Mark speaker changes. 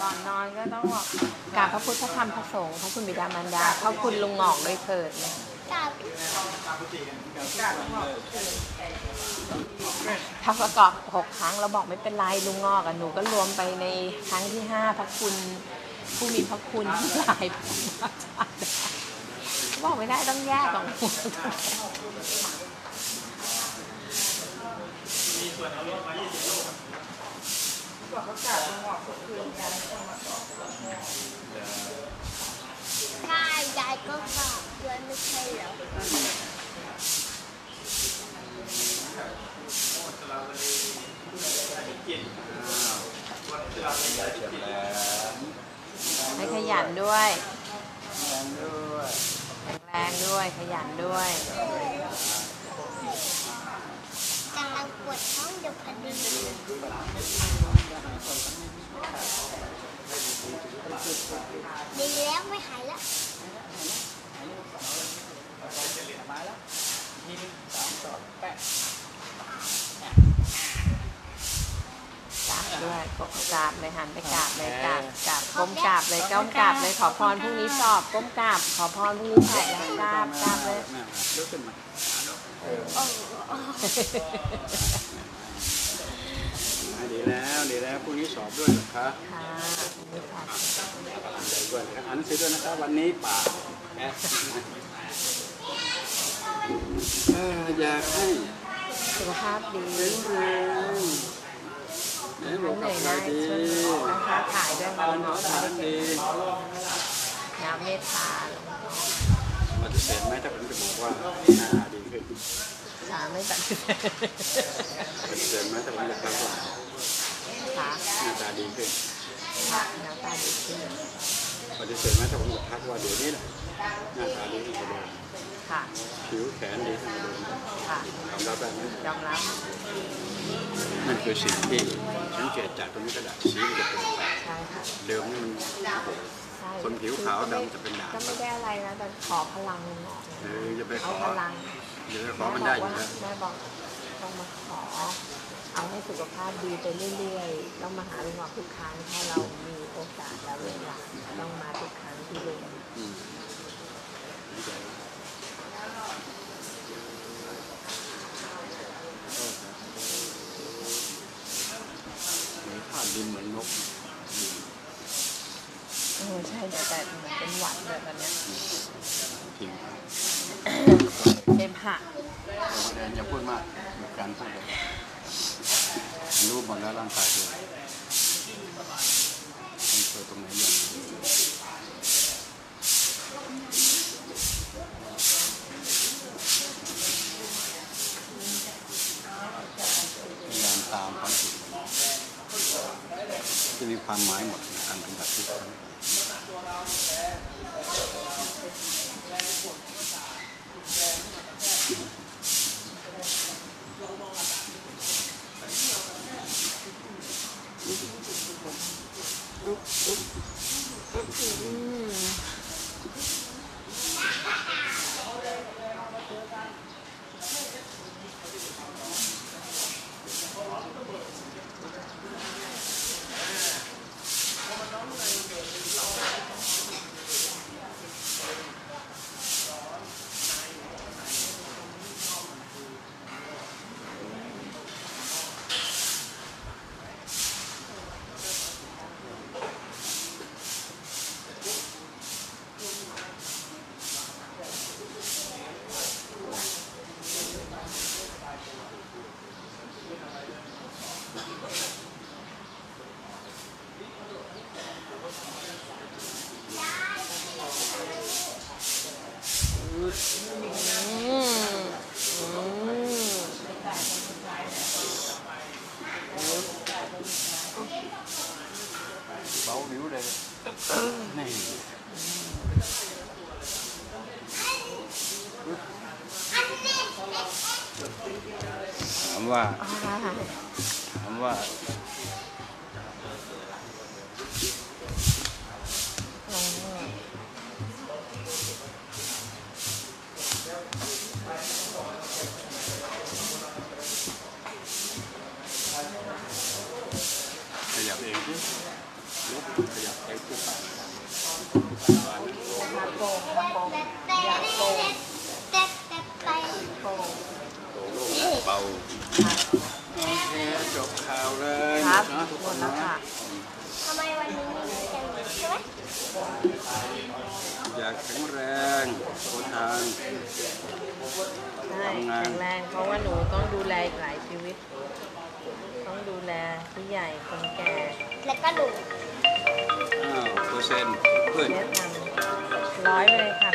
Speaker 1: ก่อนนอนก็ต้องบอกกราบพระพุทธธรรมพระสงฆ์พระคุณบิดามารดาพระคุณลุงหงอกด้วยเถิดเนี่ย
Speaker 2: กับ
Speaker 1: ถ้าประกอบหกครั้งเราบอกไม่เป็นไรลุงงอกอะหนูก็รวมไปในครั้งที่ห้าพระคุณผู้มีพระคุณที่หลายพระมาจารย์บอกไม่ได้ต้องแยกของหนู
Speaker 2: ใช่ยายก็กลับด้วยไม่ใช่เหรอ
Speaker 1: ให้ขยันด้วย
Speaker 3: แรงด้วย
Speaker 1: แข็งแรงด้วย ขยันด้วย
Speaker 2: กำลังปวดท้องอยู่พอดีดีแล้วไม่หายแล้ว
Speaker 3: มาแล้วทีนึงสองสองแปะ
Speaker 1: กราบด้วย กบกราบเลยหันไปกราบเลยกราบกราบก้มกราบเลยก้มกราบเลยขอพรพรุ่งนี้สอบก้มกราบขอพรพรุ่งนี้แผ่แล้วกราบกราบเลย
Speaker 3: แม่ลุกขึ้นมาเออ
Speaker 2: โอ้โห
Speaker 3: อะดีแล้วดีแล้วพรุ่งนี้สอบด้วยเหรอคะ
Speaker 1: ค่ะนี่ค่ะ
Speaker 3: ใจด้วยนะครับอ่านหนังสือด้วยนะครับวันนี้ป่าแอะเอออยากให้
Speaker 1: สุขภาพดี
Speaker 3: แข็งแรง นบอก
Speaker 1: เห
Speaker 3: กั
Speaker 1: นื่
Speaker 3: บ
Speaker 1: อย
Speaker 3: ใคร
Speaker 1: ง่าย
Speaker 3: ดี
Speaker 1: ช่วยเหลือนะคะถ่ายด้วย
Speaker 3: ตอน
Speaker 1: น้
Speaker 3: หั
Speaker 1: อ
Speaker 3: ว
Speaker 1: ง
Speaker 3: ฐานดี
Speaker 1: น้ำเมตตา
Speaker 3: ปฏิเสธไหมถ้าผมจะบอกว่าหน้าดีขึ้น
Speaker 1: สาไม่ตัด
Speaker 3: ปฏิเสธไหมถ้าผมจะทักว่า
Speaker 1: ค่ะ
Speaker 3: หน้าตาดีขึ้น
Speaker 1: ค่ะน้ำตาดีขึ้น
Speaker 3: ปฏิเสธไหมถ้าผมจะทักว่าเดี๋ยวนี้แหละหน้าตาดีขึ้นกว่าเดิม
Speaker 1: ค่ะ
Speaker 3: ผิวแขนดีขึ้นกว่าเดิม
Speaker 1: ค่ะ
Speaker 3: ยอมรับได้ไหม
Speaker 1: ยอมรับ
Speaker 3: นั่นคือสิ่งที่สังเกตจากตรงนี้ก็ได้สีมันจะเปลี่ยนไป
Speaker 1: ใช่ค่ะ
Speaker 3: เดิมนี่มัน
Speaker 1: ใช่
Speaker 3: คนผิวขาวดำจะเป็นด่าง
Speaker 1: ก็ไม่ได้อะไรนะแต่ขอพลังหน่อย
Speaker 3: เออจะไปข
Speaker 1: เอา
Speaker 3: อ
Speaker 1: พลัง
Speaker 3: เดี๋ยวไปขอมันได้อยู่แล้ว
Speaker 1: แม่บอกต้องมาขอ เอาให้สุขภาพดีไปเรื่อยๆต้องมาหาลุงหมอทุกครั้งถ้าเรามีโอกาสและเวลาต้องมาทุกครั้งที่ลุง
Speaker 3: อืมดีใจมีธาตุ ดินเหมือนนกอืม
Speaker 1: เออใช่แต่แต่เหมือนเป็นหวัดเลยตอนเนี้ย
Speaker 3: จริง
Speaker 1: เอ็มหัก
Speaker 3: แดนอย่าพูดมากมีการพูดเลยรู้หมดแล้วร่างกายคืออะไรมันเกิดตรงไหนอย่างไรพยายามตามความจริง จะมีความหมายหมดในการปฏิบัติทุกครั้ง ว่าถามว่าขยับเอ
Speaker 1: งดิ
Speaker 3: ขยับไปทุกปา
Speaker 2: กมาโป่งมาโป่
Speaker 1: งอ
Speaker 3: ยากโป่งเบา โอเคจบข่าวเลย
Speaker 1: ครับ
Speaker 3: นะ
Speaker 1: หมดแล้วค่ะ
Speaker 2: ทำไมวันนี้ไม่มีกันใช่ไหม
Speaker 3: อยากแข็งแรงทนทาน
Speaker 1: ใช่
Speaker 3: ทำงาน
Speaker 1: แข็งแรงเพราะว่าหนูต้องดูแลอีกหลายชีวิต ต้องดูแลผู้ใหญ่คนแก่
Speaker 2: แล้วก็หนู
Speaker 3: อ้าวเปอร์เซ็นต์เพื่อน
Speaker 1: เยอะทำร้อยเลยค่ะ